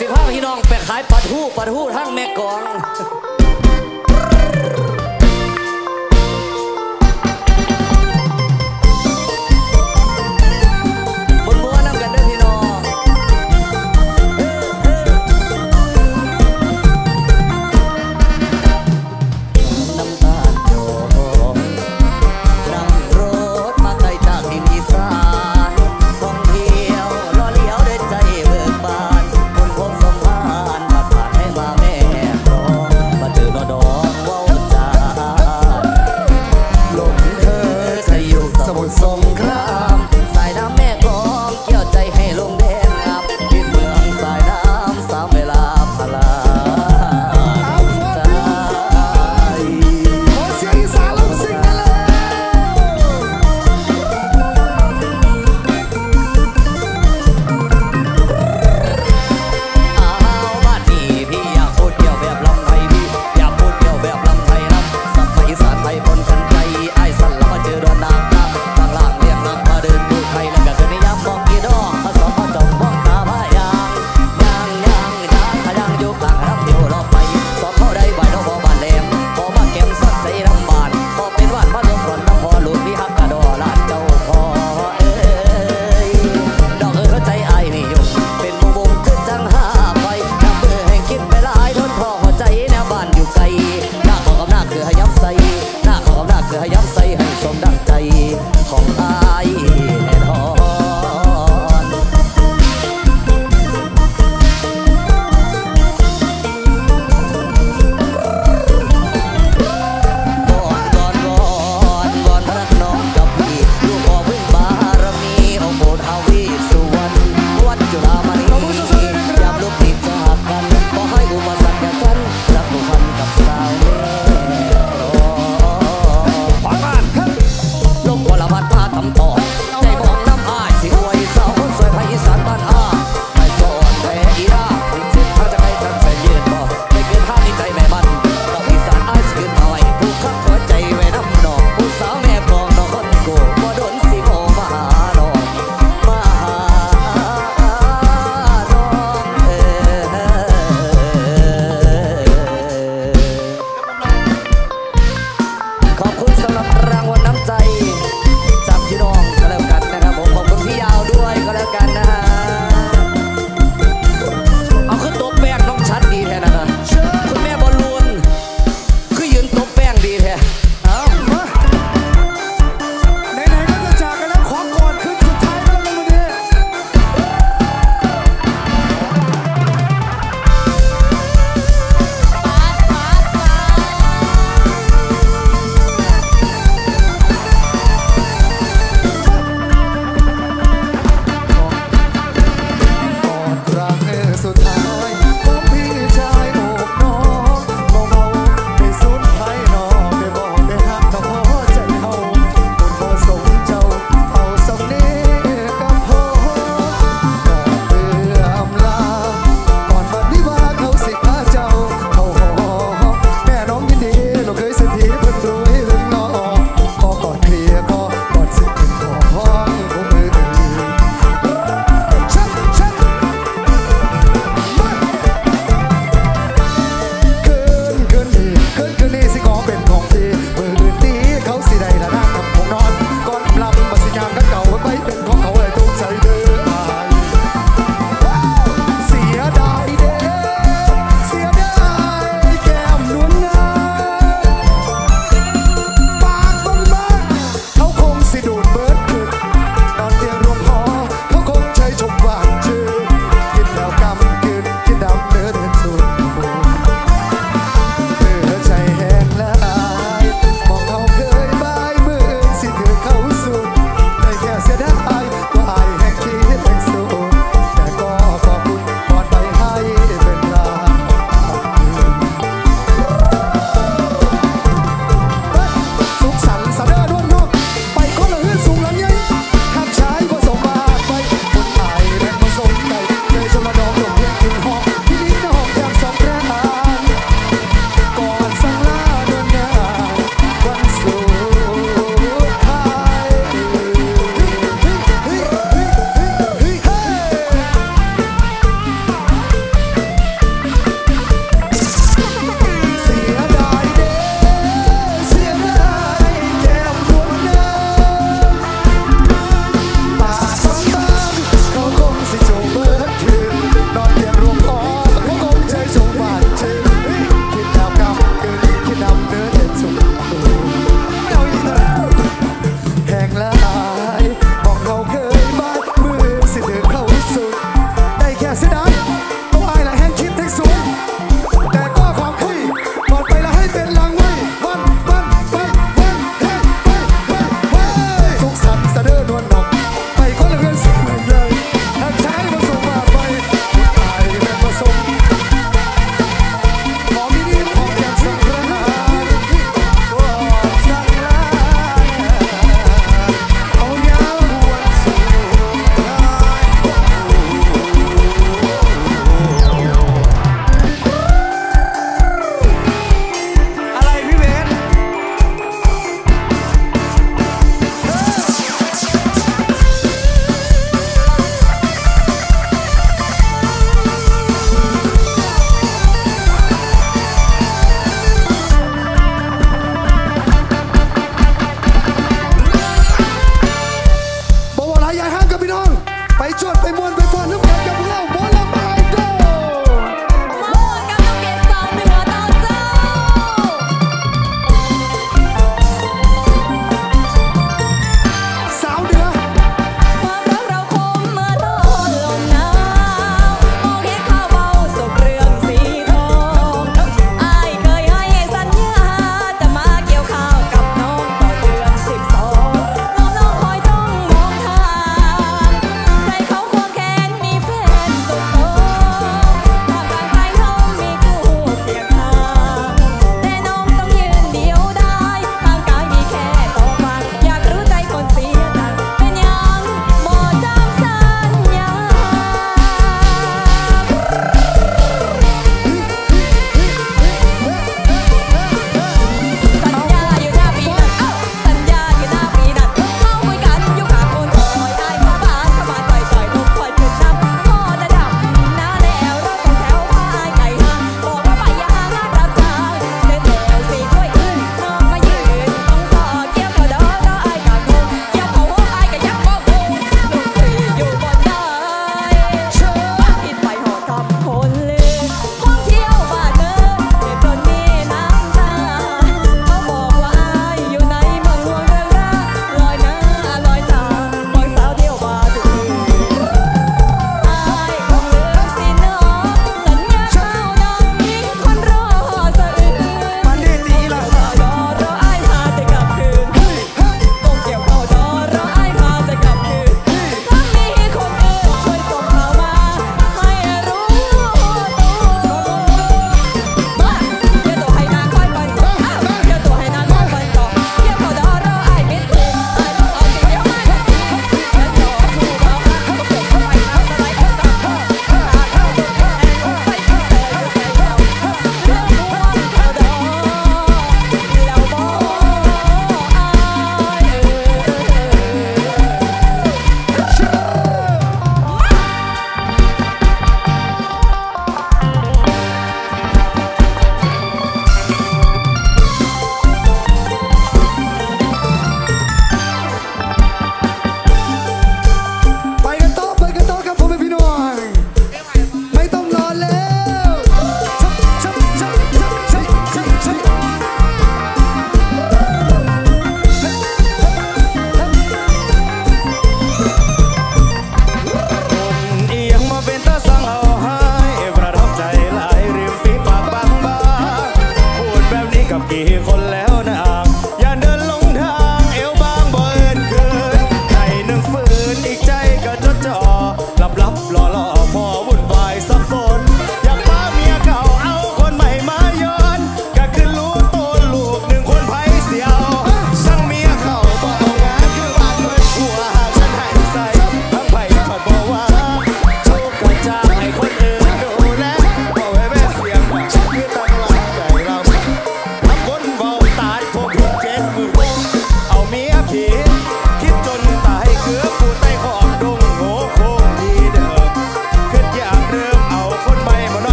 สิบห้าพี่น้องไปขายปลาทูปลาทูทั้งแม่กอง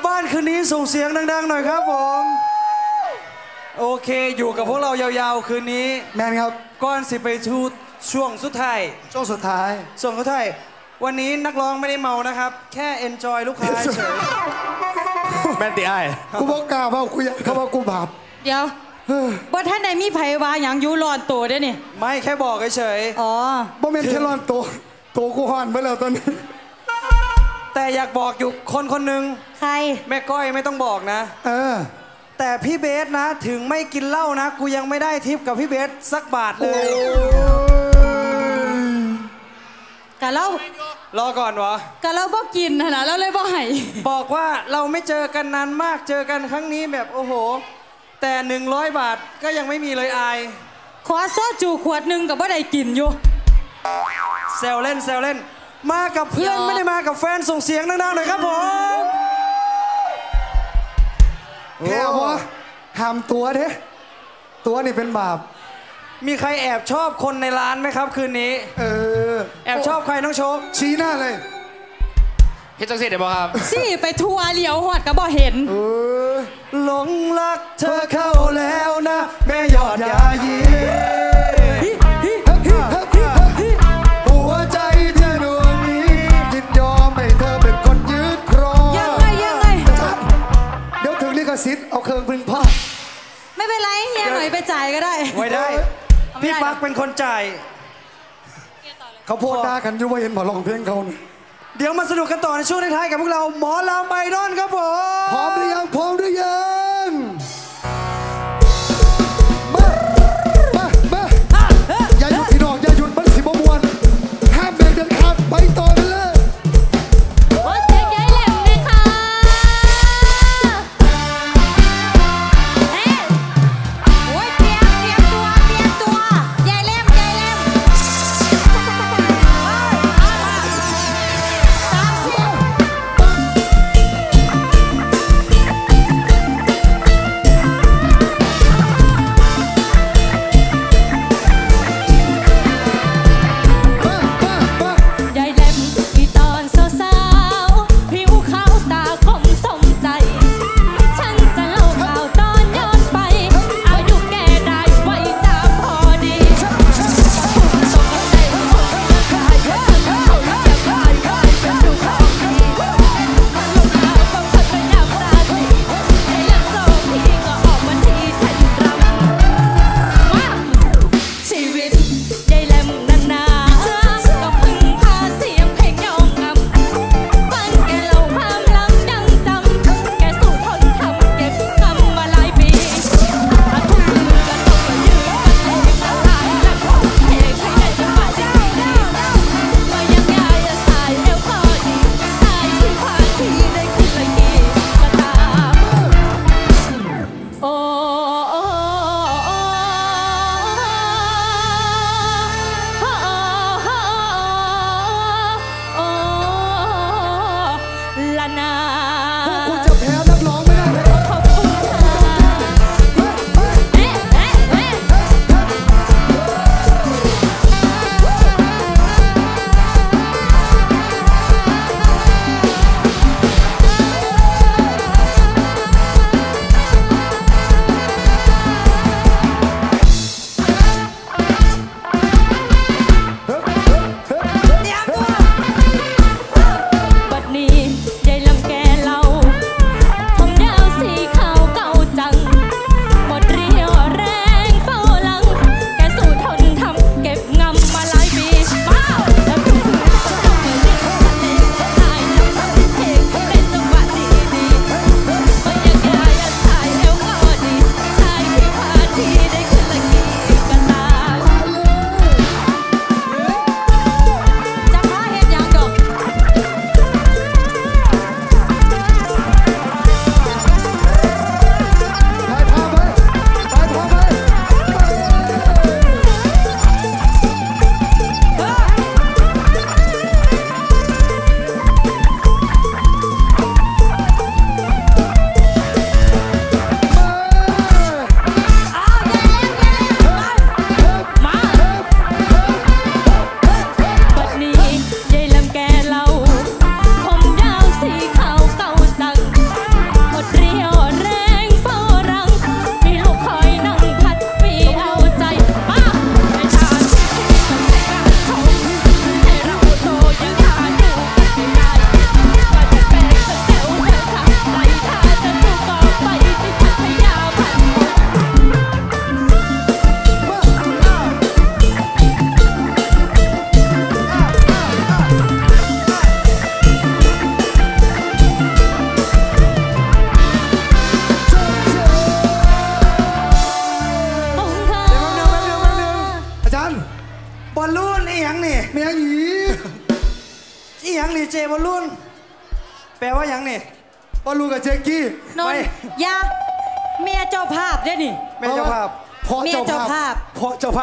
บบ้านคืนนี้ส่งเสียงดังๆหน่อยครับผม โอเคอยู่กับพวกเรายาวๆคืนนี้ แมนครับก่อนสิไปทูช่วงสุดท้าย ช่วงสุดท้าย ส่วนสุดท้าย วันนี้นักร้องไม่ได้เมานะครับ แค่เอนจอยลูกค้าเฉยแม่นติไอ้ายกูบอกกล้าเปล่ากูอยากเขาบอกกูบาปเดี๋ยวบ่ท่านใดมีไผว่าหยังอยู่รอนตัวเด้อนี่ ไม่แค่บอกเฉย อ๋อบ่แม่นแค่ร้อนตัวตัวกูห่อนไปแล้วตอนนี้ๆ แต่อยากบอกอยู่คนคนหนึ่งใคร แม่ก้อยไม่ต้องบอกนะ เออ แต่พี่เบสนะ ถึงไม่กินเหล้านะ กูยังไม่ได้ทิปกับพี่เบสสักบาทเลยกะเรารอก่อนวะกะเราบ่กินนะนะเราเลยบ่ให้บอกว่าเราไม่เจอกันนานมากเจอกันครั้งนี้แบบโอ้โห แต่100บาทก็ยังไม่มีเลยอาย ขอโซจูขวดหนึงก็บ่ได้กินอยู่แซวเล่นแซวเล่น มากับเพื่อนหยอกไม่ได้มากับแฟนส่งเสียงดังๆหน่อยครับผมแค่ว่าห้ามตัวเด้ตัวนี่เป็นบาป มีใครแอบชอบคนในร้านไหมครับ คืนนี้ เออ แอบชอบใครน้องโชคชี้หน้าเลยเฮ็ดจังสิได้บ่ครับสิไปทัวร์เหลียวหอดก็บ่เห็นเออหลงรักเธอเข้าแล้วนะ แม่ยอดยายี ขสิทธิ์เอาเครื่องพึงผ้าไม่เป็นไรเฮียหน่อยไปจ่ายก็ได้ ไว้ได้เอาไม่พี่ได้ปักเป็นคนจ่าย เขาโพดด่ากันอยู่ว่าเห็นหมอลองเพลงเขานี่เดี๋ยวมาสนุกกันต่อในช่วงท้ายๆกับพวกเราหมอลำไอดอลครับผม พร้อมหรือยัง พร้อมหรือยัง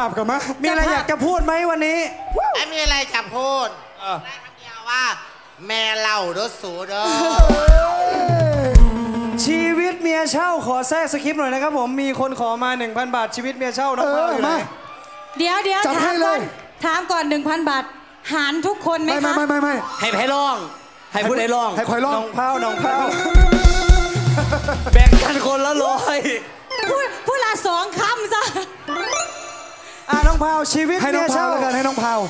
าะเจ้าภาพกันมะมีอะไรอยากจะพูดไหมวันนี้ไม่มีอะไรจะพูดได้คำเดียวว่า แม่เล่าเด้อสูเด้อชีวิตเมียเช่าขอแทรกสคริปต์หน่อยนะครับผมมีคนขอมา 1,000 บาทชีวิตเมียเช่าน้องเอเปาออยู่ไหนมาเดี๋ยวเดี๋ยวจัดถาให้มเลก่อยนถามก่อน 1,000 บาท หารทุกคนไหมไม่ไม่คะไม่ไม่ไม่ให้ให้ร้อง ให้พูดให้ร้อง ให้คอยร้อน้งองเผาน้องเผาแบ่งกันคนละร้อยพูดพูดละสองคำซะ อะน้องเผาชีวิตให้น้เมีองยพาวเช่าแล้วกันให้น้องพาว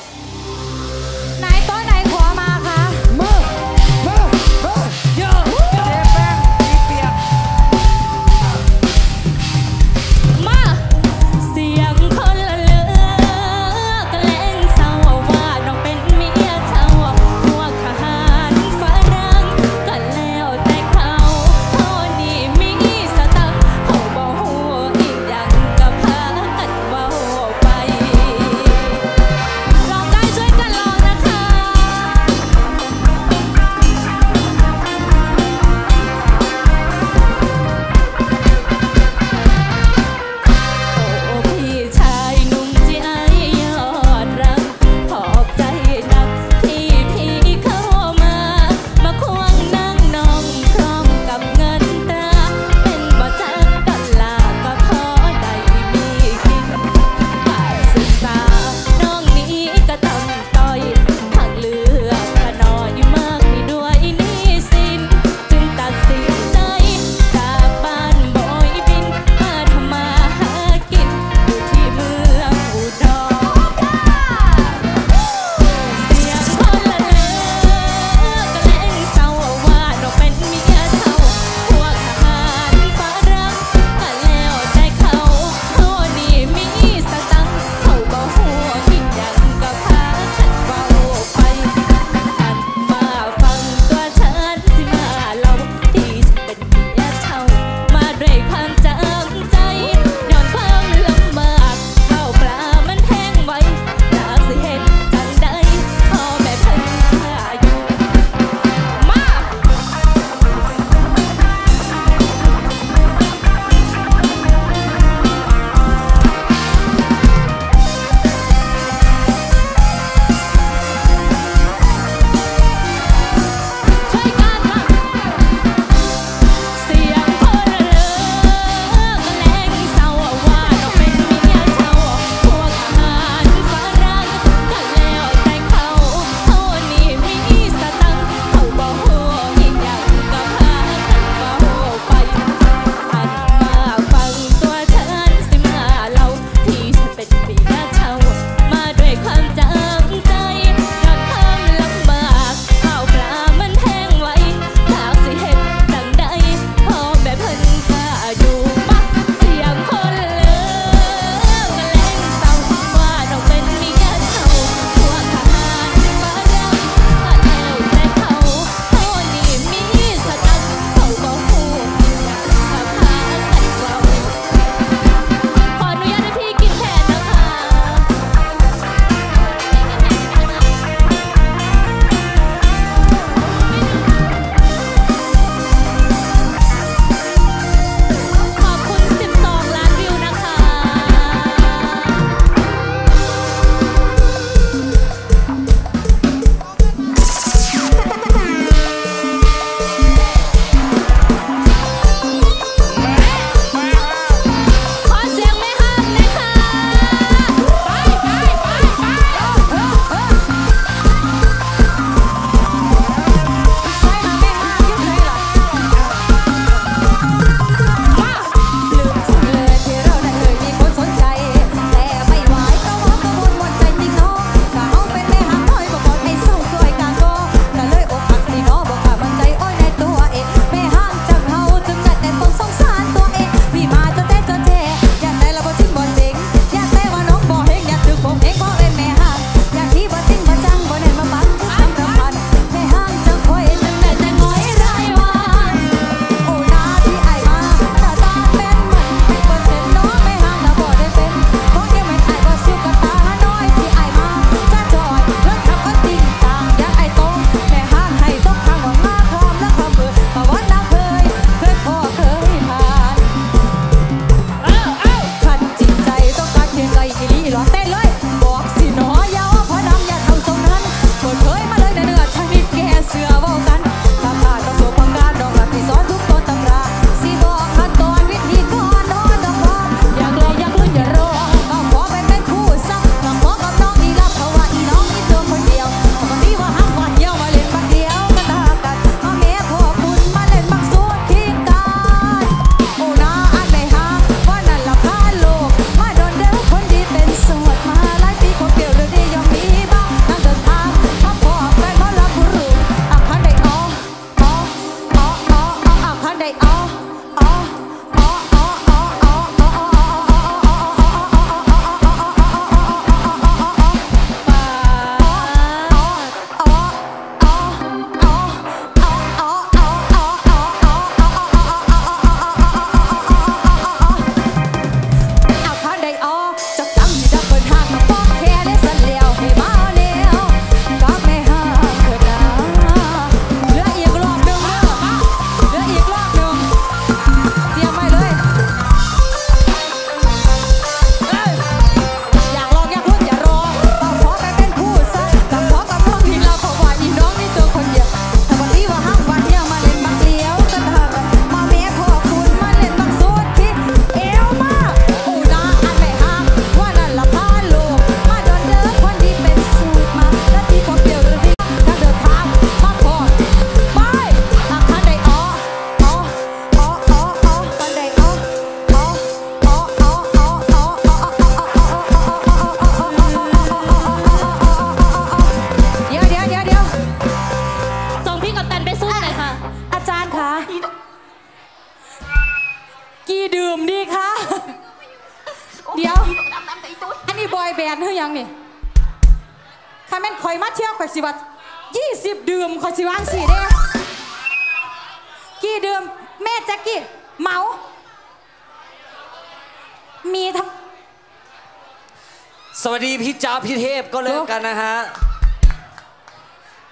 พี่จ้าพี่เทพก็เลิกกันนะฮะ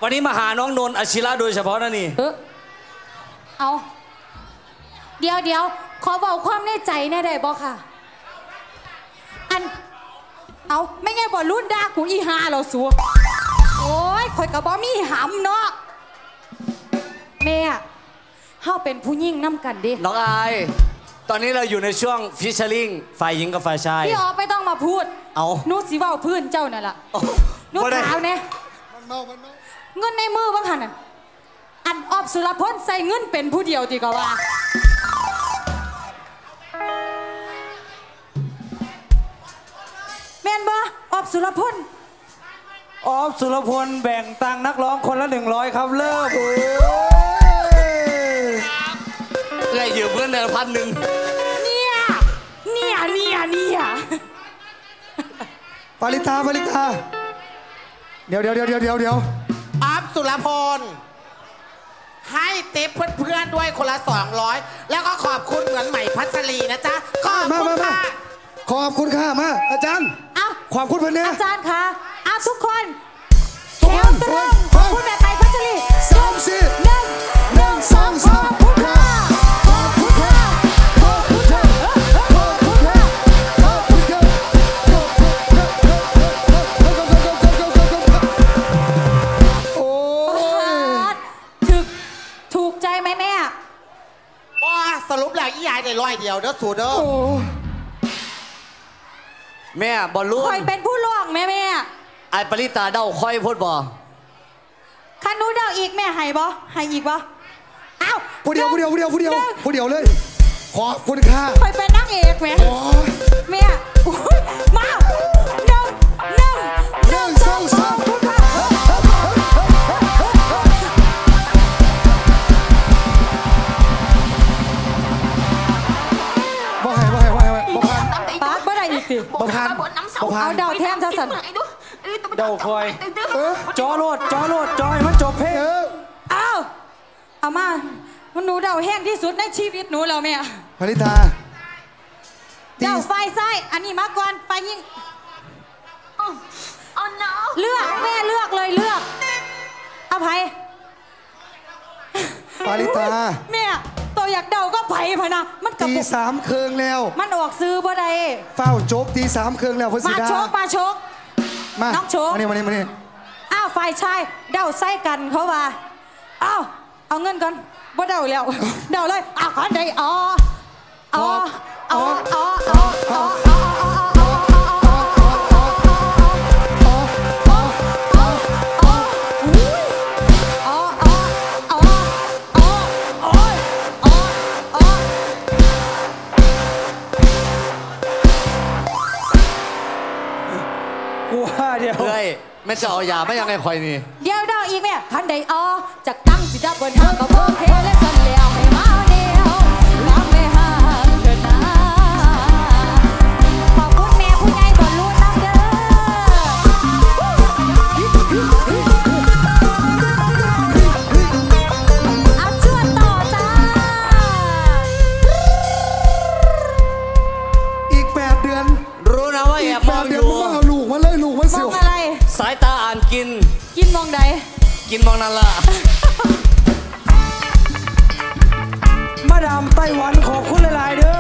วันนี้มาหาน้องนนท์อาชิระโดยเฉพาะนะนี่เออเอา เดี๋ยวเดี๋ยวขอบอกความในใจแน่ได้บ่ค่ะ อัน เอาไม่ไงบ่รุ่นด่ากูอีหาเราสัวโอ้ยข่อยกับ่มีหำเนาะแม่เฮาเป็นผู้หญิงน้ำกันดิน้องอาย ตอนนี้เราอยู่ในช่วงฟิชเชอริงฝ่ายหญิงกับฝ่ายชาย พี่ออไม่ต้องมาพูดเอาหนูสิเว้าพื้นเจ้านั่นล่ะหนูบ่ได้ ถามแน่มันเมา มันเมา เงินในมือบ้างหันน่ะอันออบสุรพลใส่เงินเป็นผู้เดียวดีกว่าว่า แม่นบ่ออบสุรพลออฟสุรพลแบ่งตังค์นักร้องคนละ 100 ครับ เริ่มโอ้ย เลยยืมเพื่อนเดือนพันหนึ่งเนี่ย เนี่ย เนี่ย เนี่ย ปาริตาปาริตา เดี๋ยวเดี๋ยวเดี๋ยวเดี๋ยวเดี๋ยวเดี๋ยวอัพสุรพล ให้ติปเพื่อนๆด้วยคนละ 200 แล้วก็ขอบคุณเหมือนใหม่พัชรีนะจ๊ะ ขอบมาคุณมามาค่ะ ขอบคุณค่ะมา อาจารย์ เอ้าขอบคุณเพื่อนเนี่ยอาจารย์คะเอาทุกคนทุแถกคนวตรงพร้อมพูดแบบไหนพัชรี สามสี่หนึ่งหนึ่งสองสาม รุปแล้วอียายได้ร้อยเดียวเด้อสูเด้อโอ้แม่บอลลูคอยนเป็นผู้ล่วงแม่แม่ไอปริตาเด้าค่อยพูดบอคันหนูเดาอีกแม่ให้บ่ให้อีกบ่เอ้าผู้เดียวผู้เดียวผู้เดียวผู้เดียวหนึ่งผู้เดียวเลย ขอบคุณค่ะคอยเป็นนางเอกแม่โอ้ยแม่ บ่ผ่าเอานเดาแทนซะสันเดาคอยเออจอโลดจอโลดจอยมันจบเพลงเออเอาเอามามันหนูเดาแห้งที่สุดในชีวิตหนูแล้วแม่ปาริตาตีเดาไฟซ้ายอันนี้มาก่อนไฟยิง Oh no! เลือกแม่เลือกเลยเลือกอภัยปาริตา แม่ตัว อยากเดาก็ไผ่พะนะมันกระตีปุกสามเครื่องแล้วมันออกซื้อบ่ได้เฝ้าจบตีสามเครื่องแล้วเพื่อนสิมาดาโชกมาโชก มาน้องโชคมานี่มานี่มานี่อ้าวฝ่ายชายเดาไส้กันเขาว่าอ้าวเอาเงินก่อนบ่เดาแล้ว เดาเลยอ้าวขอได้อ๋ออ๋ออ๋ออ๋ออ๋ออ๋ออ๋อ แม่จะเอายาไม่ยังไงคอยนี่ เดี๋ยวเดาอีกแม่ทันใดอ๋อจากตั้งสิดับบนทางก็โอเคและสันแล้ว กินมองนั่นล่ะมาดามไต้หวันขอบคุณหลาย ๆ เด้อ